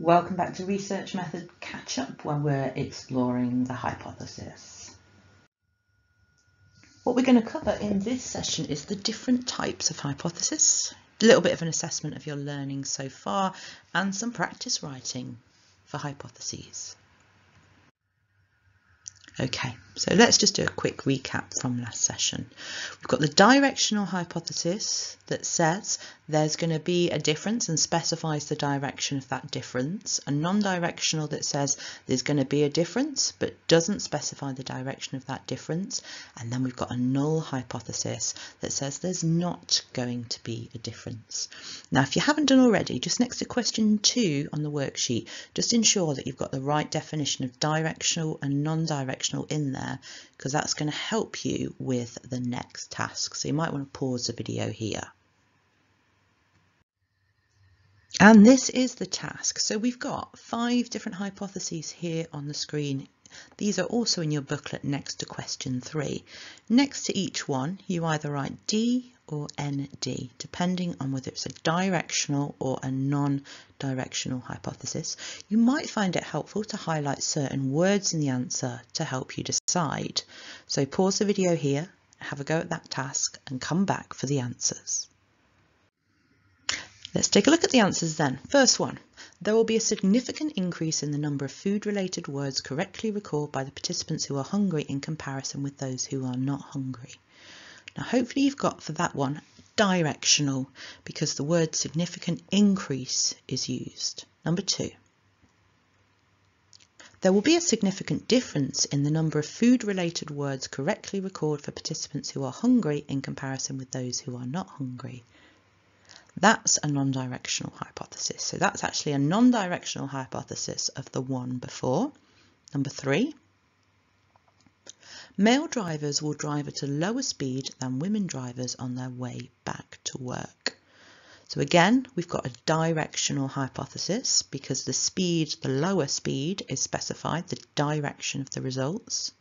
Welcome back to Research Method Catch Up when we're exploring the hypothesis. What we're going to cover in this session is the different types of hypothesis, a little bit of an assessment of your learning so far and some practice writing for hypotheses. Okay, so let's just do a quick recap from last session. We've got the directional hypothesis that says there's going to be a difference and specifies the direction of that difference. A non-directional that says there's going to be a difference but doesn't specify the direction of that difference. And then we've got a null hypothesis that says there's not going to be a difference. Now, if you haven't done already, just next to question two on the worksheet, just ensure that you've got the right definition of directional and non-directional in there because that's going to help you with the next task. So you might want to pause the video here. And this is the task. So we've got five different hypotheses here on the screen. These are also in your booklet next to question three. Next to each one, you either write D or ND, depending on whether it's a directional or a non-directional hypothesis. You might find it helpful to highlight certain words in the answer to help you decide. So pause the video here, have a go at that task and come back for the answers. Let's take a look at the answers then. First one, there will be a significant increase in the number of food-related words correctly recalled by the participants who are hungry in comparison with those who are not hungry. Now hopefully you've got for that one directional because the word significant increase is used. Number two. There will be a significant difference in the number of food-related words correctly recorded for participants who are hungry in comparison with those who are not hungry. That's a non-directional hypothesis. So that's actually a non-directional hypothesis of the one before. Number three, Male drivers will drive at a lower speed than women drivers on their way back to work. So again, we've got a directional hypothesis because the speed, the lower speed is specified, the direction of the results.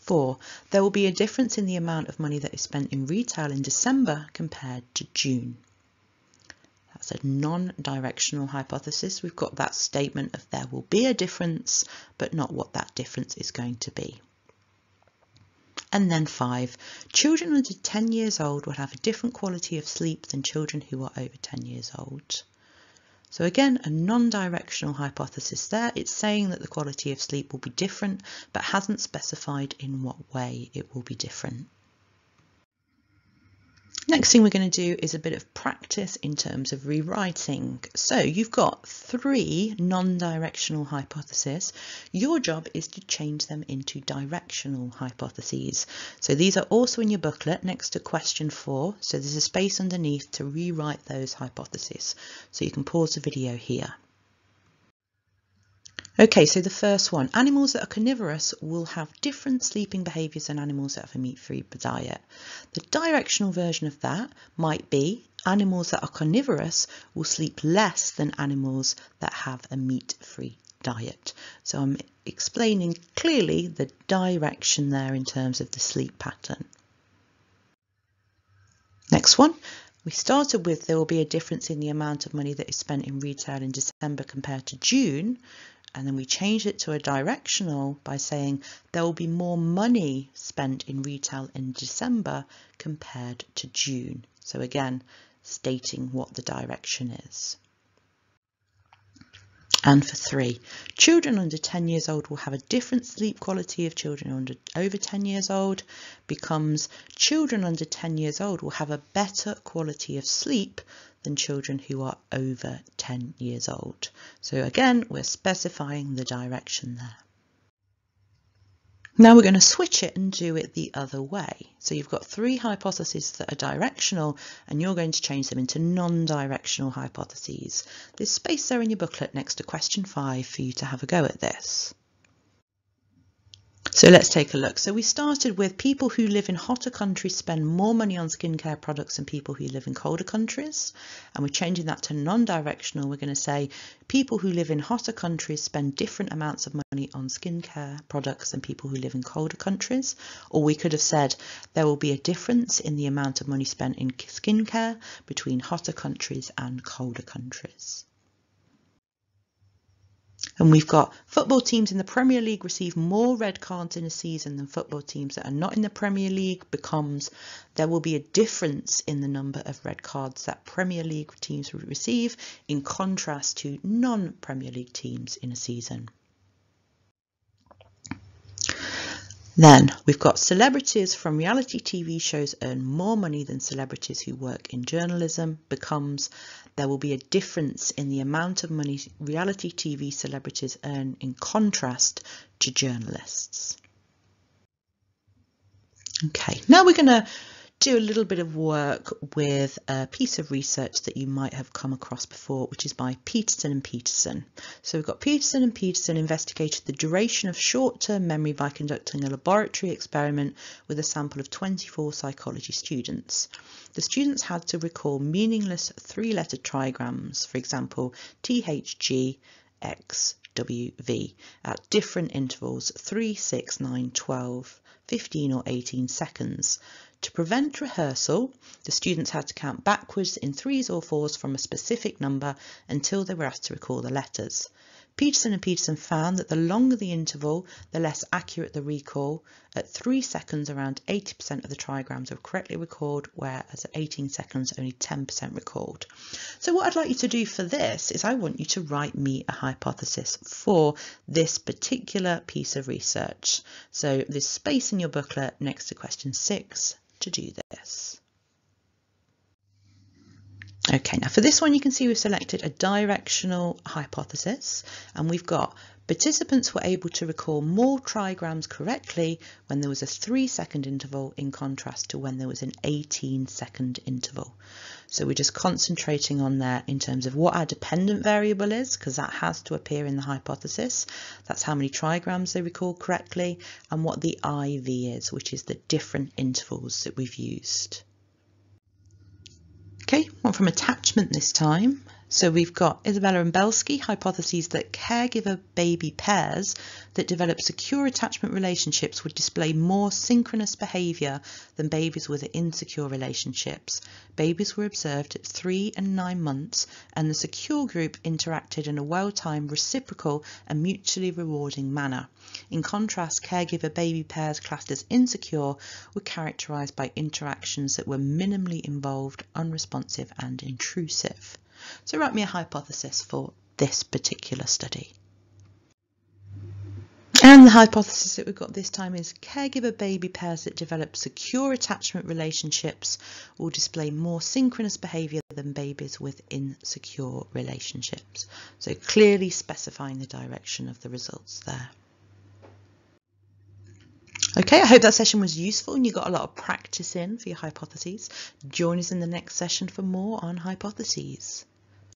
Four, there will be a difference in the amount of money that is spent in retail in December compared to June. That's a non-directional hypothesis. We've got that statement of there will be a difference, but not what that difference is going to be. And then five, children under 10 years old will have a different quality of sleep than children who are over 10 years old. So again, a non-directional hypothesis there. It's saying that the quality of sleep will be different, but hasn't specified in what way it will be different. Next thing we're going to do is a bit of practice in terms of rewriting. So you've got three non-directional hypotheses. Your job is to change them into directional hypotheses. So these are also in your booklet next to question four. So there's a space underneath to rewrite those hypotheses. So you can pause the video here. Okay, so the first one, animals that are carnivorous will have different sleeping behaviours than animals that have a meat-free diet. The directional version of that might be animals that are carnivorous will sleep less than animals that have a meat-free diet. So I'm explaining clearly the direction there in terms of the sleep pattern. Next one, we started with there will be a difference in the amount of money that is spent in retail in December compared to June and then we change it to a directional by saying there will be more money spent in retail in December compared to June. So again, stating what the direction is. And for three, children under 10 years old will have a different sleep quality of children under over 10 years old becomes children under 10 years old will have a better quality of sleep than children who are over 10 years old. So again, we're specifying the direction there. Now we're going to switch it and do it the other way. So you've got three hypotheses that are directional and you're going to change them into non-directional hypotheses. There's space there in your booklet next to question five for you to have a go at this. So let's take a look. So we started with people who live in hotter countries spend more money on skincare products than people who live in colder countries. And we're changing that to non-directional. We're going to say people who live in hotter countries spend different amounts of money on skincare products than people who live in colder countries. Or we could have said there will be a difference in the amount of money spent in skincare between hotter countries and colder countries. And we've got football teams in the Premier League receive more red cards in a season than football teams that are not in the Premier League becomes there will be a difference in the number of red cards that Premier League teams receive in contrast to non-Premier League teams in a season. Then we've got celebrities from reality TV shows earn more money than celebrities who work in journalism becomes there will be a difference in the amount of money reality TV celebrities earn in contrast to journalists. Okay, now we're going to do a little bit of work with a piece of research that you might have come across before, which is by Peterson and Peterson. So we've got Peterson and Peterson investigated the duration of short-term memory by conducting a laboratory experiment with a sample of 24 psychology students. The students had to recall meaningless three-letter trigrams, for example, THG, X, W, V, at different intervals 3, 6, 9, 12, 15 or 18 seconds to prevent rehearsal, the students had to count backwards in threes or fours from a specific number until they were asked to recall the letters. Peterson and Peterson found that the longer the interval, the less accurate the recall. At 3 seconds, around 80% of the trigrams were correctly recalled, whereas at 18 seconds, only 10% recalled. So what I'd like you to do for this is I want you to write me a hypothesis for this particular piece of research. So there's space in your booklet next to question 6 to do this. Okay, now for this one you can see we've selected a directional hypothesis and we've got participants were able to recall more trigrams correctly when there was a 3 second interval in contrast to when there was an 18 second interval. So we're just concentrating on there in terms of what our dependent variable is because that has to appear in the hypothesis. That's how many trigrams they recall correctly and what the IV is, which is the different intervals that we've used. One from attachment this time. So we've got Isabella and Belsky hypotheses that caregiver baby pairs that develop secure attachment relationships would display more synchronous behaviour than babies with insecure relationships. Babies were observed at three and nine months and the secure group interacted in a well-timed, reciprocal and mutually rewarding manner. In contrast, caregiver baby pairs classed as insecure were characterised by interactions that were minimally involved, unresponsive and intrusive. So write me a hypothesis for this particular study. And the hypothesis that we've got this time is caregiver baby pairs that develop secure attachment relationships will display more synchronous behaviour than babies with insecure relationships. So clearly specifying the direction of the results there. Okay, I hope that session was useful and you got a lot of practice in for your hypotheses. Join us in the next session for more on hypotheses.